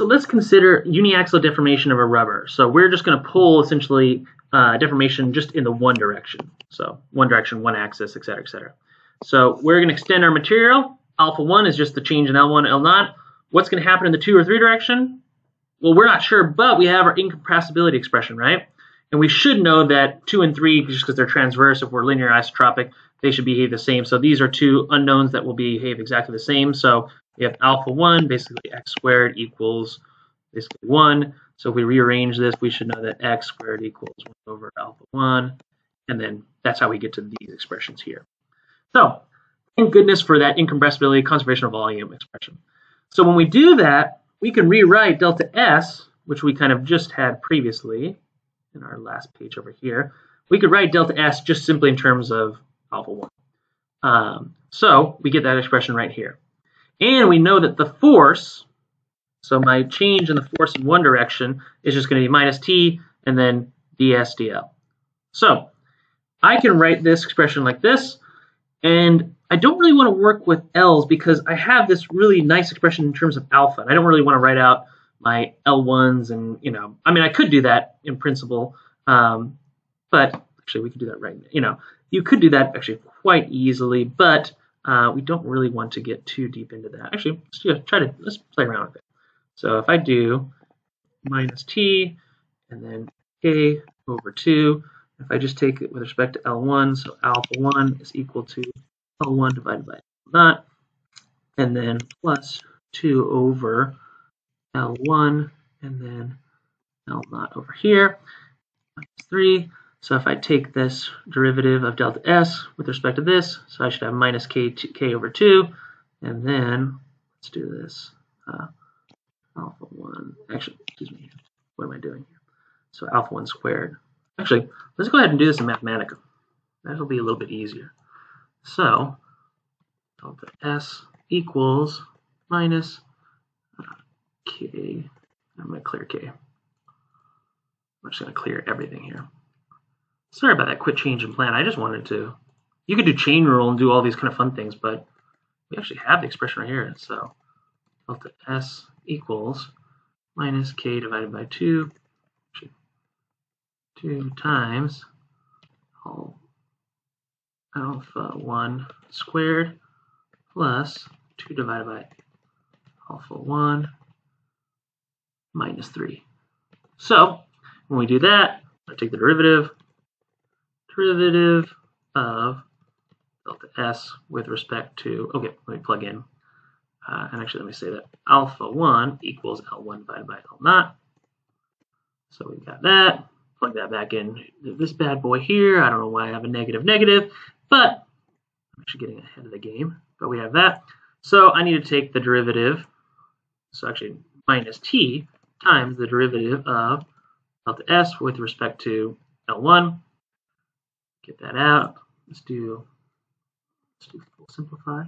So let's consider uniaxial deformation of a rubber. So we're just going to pull essentially uh, deformation just in the one direction. So one direction, one axis, et cetera, et cetera. So we're going to extend our material. Alpha 1 is just the change in L1, L 0 What's going to happen in the 2 or 3 direction? Well, we're not sure, but we have our incompressibility expression, right? And we should know that 2 and 3, just because they're transverse, if we're linear isotropic, they should behave the same. So these are two unknowns that will behave exactly the same. So we have alpha 1, basically x squared equals basically 1. So if we rearrange this, we should know that x squared equals 1 over alpha 1. And then that's how we get to these expressions here. So thank goodness for that incompressibility conservation of volume expression. So when we do that, we can rewrite delta S, which we kind of just had previously in our last page over here. We could write delta S just simply in terms of alpha 1. Um, so we get that expression right here. And we know that the force, so my change in the force in one direction is just going to be minus t and then ds dl. So I can write this expression like this, and I don't really want to work with L's because I have this really nice expression in terms of alpha. And I don't really want to write out my L1s and, you know, I mean, I could do that in principle, um, but actually we could do that right, you know, you could do that actually quite easily, but uh, we don't really want to get too deep into that. Actually, let's just try to let's play around with it. So if I do minus t and then k over 2, if I just take it with respect to L1, so alpha 1 is equal to L1 divided by L0, and then plus 2 over L1, and then L0 over here, minus 3. So if I take this derivative of delta S with respect to this, so I should have minus k, k over 2, and then, let's do this, uh, alpha 1, actually, excuse me, what am I doing here? So alpha 1 squared. Actually, let's go ahead and do this in Mathematica. That'll be a little bit easier. So, delta S equals minus uh, k, I'm going to clear k. I'm just going to clear everything here. Sorry about that quick change in plan. I just wanted to. You could do chain rule and do all these kind of fun things, but we actually have the expression right here. So delta S equals minus k divided by 2, 2 times alpha 1 squared plus 2 divided by alpha 1 minus 3. So when we do that, I take the derivative, derivative of delta s with respect to, okay, let me plug in, uh, and actually let me say that alpha 1 equals L1 divided by L naught. So we've got that, plug that back in this bad boy here. I don't know why I have a negative negative, but I'm actually getting ahead of the game, but we have that. So I need to take the derivative, so actually minus t times the derivative of delta s with respect to L1 Get that out. Let's do, let's do full simplify.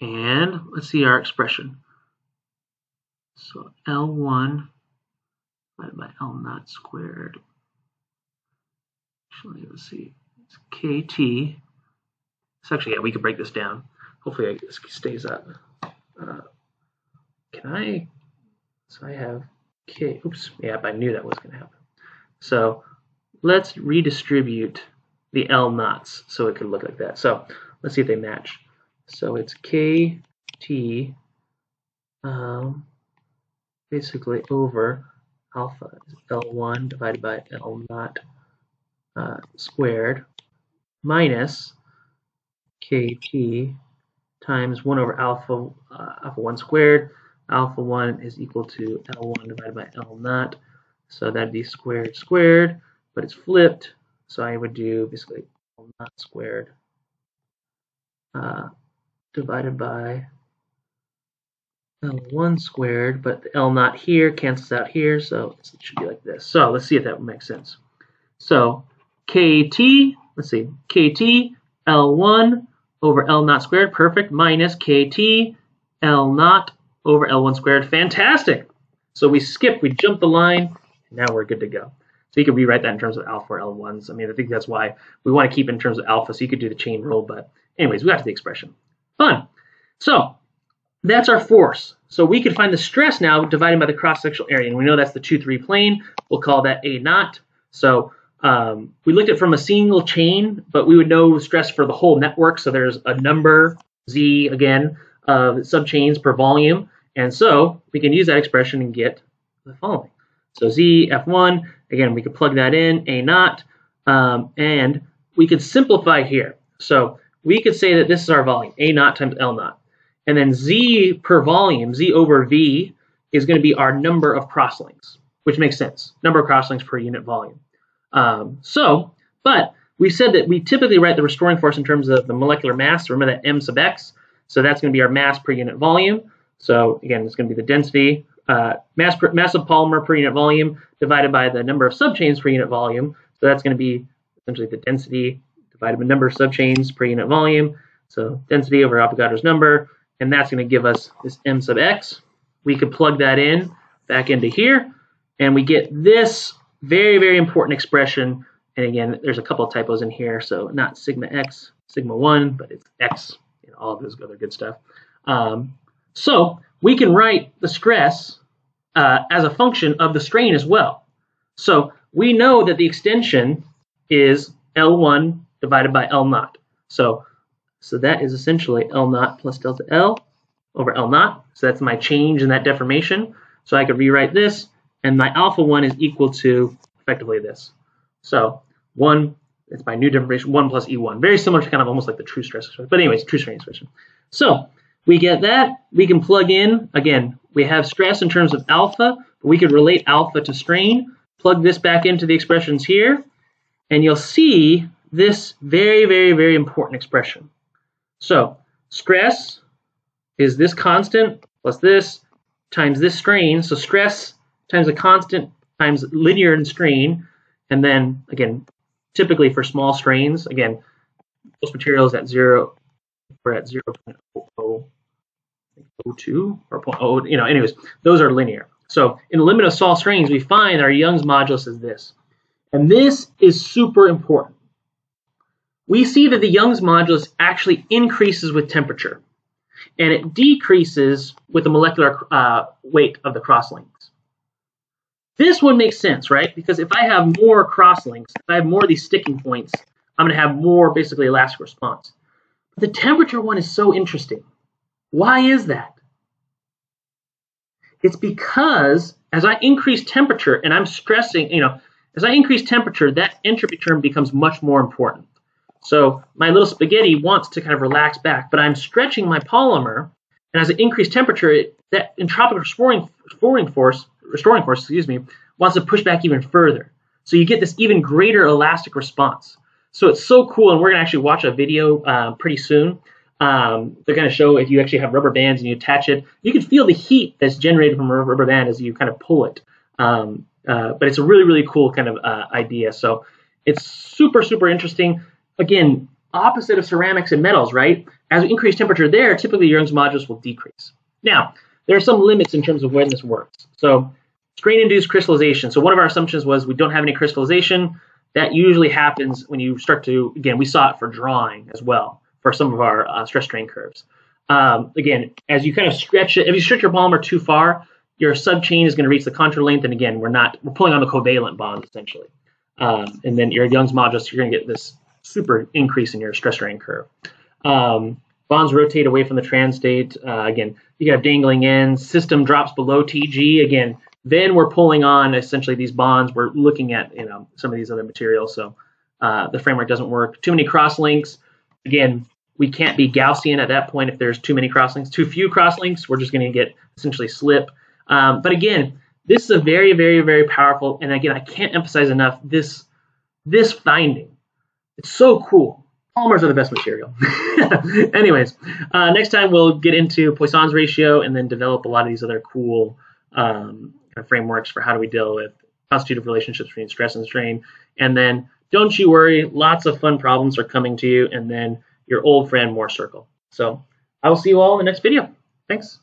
And let's see our expression. So L1 divided by L naught squared. Actually, let's see. It's KT. So actually, yeah, we could break this down. Hopefully this stays up. Uh, can I, so I have K, oops, yeah, I knew that was going to happen. So let's redistribute the L naughts so it could look like that. So let's see if they match. So it's KT um, basically over alpha L1 divided by L naught uh, squared minus KT times 1 over alpha, uh, alpha 1 squared. Alpha 1 is equal to L1 divided by L naught. So that'd be squared squared but it's flipped. So I would do basically L naught squared uh, divided by L1 squared, but the L naught here cancels out here, so it should be like this. So let's see if that makes sense. So KT, let's see, KT L1 over L naught squared, perfect, minus KT L naught over L1 squared, fantastic. So we skip, we jump the line, and now we're good to go. So you could rewrite that in terms of alpha or L1s. I mean, I think that's why we want to keep in terms of alpha, so you could do the chain rule. But anyways, we got to the expression. Fun. So that's our force. So we could find the stress now divided by the cross-sectional area, and we know that's the 2-3 plane. We'll call that A naught. So um, we looked at from a single chain, but we would know stress for the whole network. So there's a number, Z again, of subchains per volume. And so we can use that expression and get the following. So Z F1, again, we could plug that in, A naught, um, and we could simplify here. So we could say that this is our volume, A naught times L naught. And then Z per volume, Z over V, is going to be our number of crosslinks, which makes sense. Number of crosslinks per unit volume. Um, so, but we said that we typically write the restoring force in terms of the molecular mass. Remember that m sub x. So that's going to be our mass per unit volume. So again, it's going to be the density, uh, mass, per, mass of polymer per unit volume divided by the number of subchains per unit volume. So that's going to be essentially the density divided by the number of subchains per unit volume. So density over Avogadro's number and that's going to give us this m sub x. We could plug that in back into here, and we get this very, very important expression. And again, there's a couple of typos in here, so not sigma x, sigma 1, but it's x, and all of this other good stuff. Um, so we can write the stress uh, as a function of the strain as well. So we know that the extension is L1 divided by L0. So so that is essentially L0 plus delta L over L0. So that's my change in that deformation. So I could rewrite this, and my alpha 1 is equal to effectively this. So 1, it's my new deformation, 1 plus E1. Very similar to kind of almost like the true stress expression. But anyways, true strain expression. So we get that. We can plug in, again, we have stress in terms of alpha, but we could relate alpha to strain. Plug this back into the expressions here, and you'll see this very, very, very important expression. So stress is this constant plus this times this strain. So stress times a constant times linear in strain. And then again, typically for small strains, again, most materials at zero, we're at 0 0.02 or 0.0, you know, anyways, those are linear. So in the limit of small strains, we find our Young's modulus is this. And this is super important we see that the Young's modulus actually increases with temperature, and it decreases with the molecular uh, weight of the crosslinks. This one makes sense, right? Because if I have more crosslinks, if I have more of these sticking points, I'm going to have more basically elastic response. But the temperature one is so interesting. Why is that? It's because as I increase temperature and I'm stressing, you know, as I increase temperature, that entropy term becomes much more important. So my little spaghetti wants to kind of relax back, but I'm stretching my polymer, and as it increased temperature, it, that entropic restoring, restoring force, restoring force, excuse me, wants to push back even further. So you get this even greater elastic response. So it's so cool, and we're gonna actually watch a video uh, pretty soon. Um, they're gonna show if you actually have rubber bands and you attach it, you can feel the heat that's generated from a rubber band as you kind of pull it. Um, uh, but it's a really, really cool kind of uh, idea. So it's super, super interesting again, opposite of ceramics and metals, right? As we increase temperature there, typically Young's modulus will decrease. Now, there are some limits in terms of when this works. So strain-induced crystallization. So one of our assumptions was we don't have any crystallization. That usually happens when you start to, again, we saw it for drawing as well for some of our uh, stress strain curves. Um, again, as you kind of stretch it, if you stretch your polymer too far, your subchain is going to reach the contour length, and again, we're not we're pulling on the covalent bonds essentially. Um, and then your Young's modulus, you're going to get this super increase in your stress strain curve. Um, bonds rotate away from the trans state. Uh, again, you have dangling ends. System drops below TG. Again, then we're pulling on essentially these bonds. We're looking at you know some of these other materials. So uh, the framework doesn't work. Too many cross links. Again, we can't be Gaussian at that point if there's too many crosslinks. Too few crosslinks, we're just going to get essentially slip. Um, but again, this is a very, very, very powerful. And again, I can't emphasize enough this this finding it's so cool. Polymers are the best material. Anyways, uh, next time we'll get into Poisson's ratio and then develop a lot of these other cool um, kind of frameworks for how do we deal with constitutive relationships between stress and strain. And then don't you worry, lots of fun problems are coming to you. And then your old friend Mohr circle. So I will see you all in the next video. Thanks.